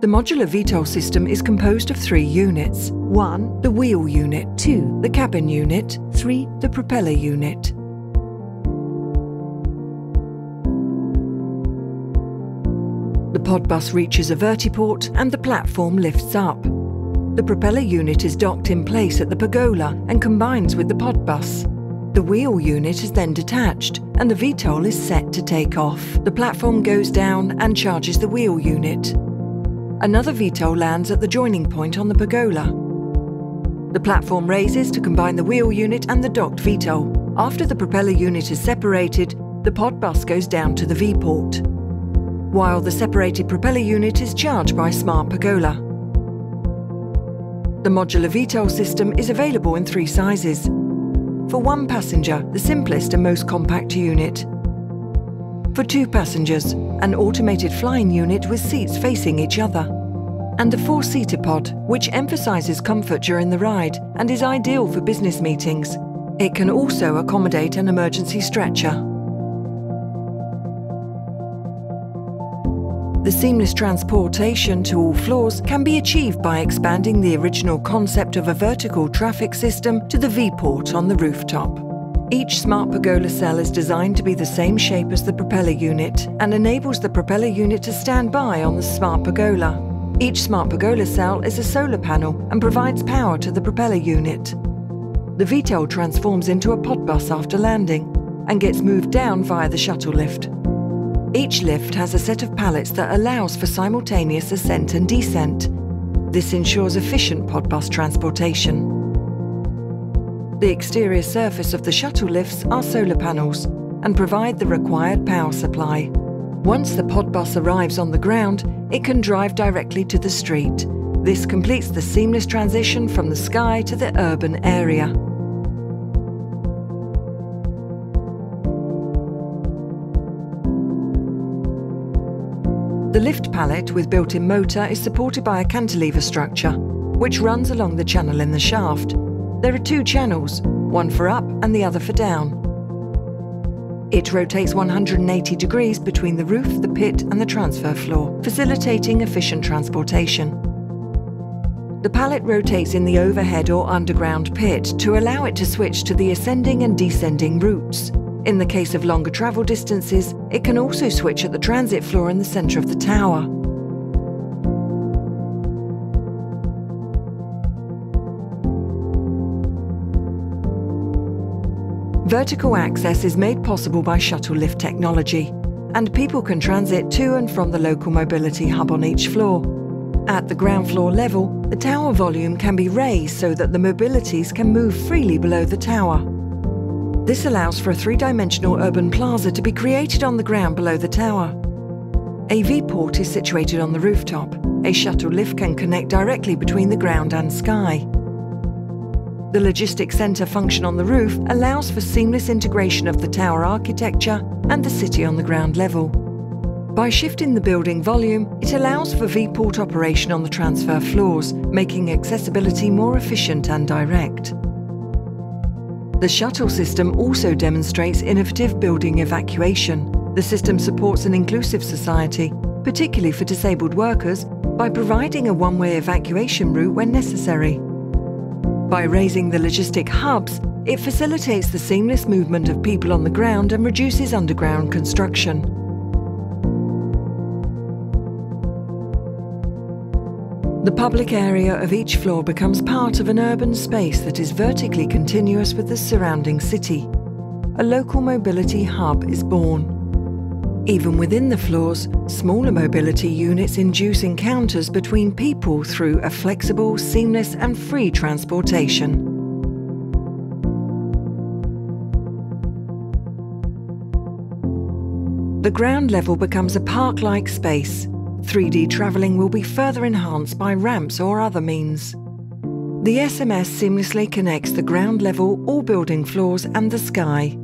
The modular VTOL system is composed of three units. 1. The wheel unit. 2. The cabin unit. 3. The propeller unit. The pod bus reaches a vertiport and the platform lifts up. The propeller unit is docked in place at the pergola and combines with the pod bus. The wheel unit is then detached and the VTOL is set to take off. The platform goes down and charges the wheel unit. Another VTOL lands at the joining point on the pergola. The platform raises to combine the wheel unit and the docked VTOL. After the propeller unit is separated, the pod bus goes down to the V-port, while the separated propeller unit is charged by Smart Pergola. The modular VTOL system is available in three sizes, for one passenger, the simplest and most compact unit. For two passengers, an automated flying unit with seats facing each other. And a four-seater pod, which emphasises comfort during the ride and is ideal for business meetings. It can also accommodate an emergency stretcher. The seamless transportation to all floors can be achieved by expanding the original concept of a vertical traffic system to the V-port on the rooftop. Each Smart Pergola cell is designed to be the same shape as the propeller unit and enables the propeller unit to stand by on the Smart Pergola. Each Smart Pergola cell is a solar panel and provides power to the propeller unit. The VTOL transforms into a pod bus after landing and gets moved down via the shuttle lift. Each lift has a set of pallets that allows for simultaneous ascent and descent. This ensures efficient pod bus transportation. The exterior surface of the shuttle lifts are solar panels and provide the required power supply. Once the pod bus arrives on the ground, it can drive directly to the street. This completes the seamless transition from the sky to the urban area. The lift pallet with built-in motor is supported by a cantilever structure, which runs along the channel in the shaft. There are two channels, one for up and the other for down. It rotates 180 degrees between the roof, the pit and the transfer floor, facilitating efficient transportation. The pallet rotates in the overhead or underground pit to allow it to switch to the ascending and descending routes. In the case of longer travel distances, it can also switch at the transit floor in the centre of the tower. Vertical access is made possible by shuttle lift technology, and people can transit to and from the local mobility hub on each floor. At the ground floor level, the tower volume can be raised so that the mobilities can move freely below the tower. This allows for a three-dimensional urban plaza to be created on the ground below the tower. A V-port is situated on the rooftop. A shuttle lift can connect directly between the ground and sky. The logistics centre function on the roof allows for seamless integration of the tower architecture and the city on the ground level. By shifting the building volume, it allows for V-port operation on the transfer floors, making accessibility more efficient and direct. The shuttle system also demonstrates innovative building evacuation. The system supports an inclusive society, particularly for disabled workers, by providing a one-way evacuation route when necessary. By raising the logistic hubs, it facilitates the seamless movement of people on the ground and reduces underground construction. The public area of each floor becomes part of an urban space that is vertically continuous with the surrounding city. A local mobility hub is born. Even within the floors, smaller mobility units induce encounters between people through a flexible, seamless and free transportation. The ground level becomes a park-like space 3D travelling will be further enhanced by ramps or other means. The SMS seamlessly connects the ground level, all building floors and the sky.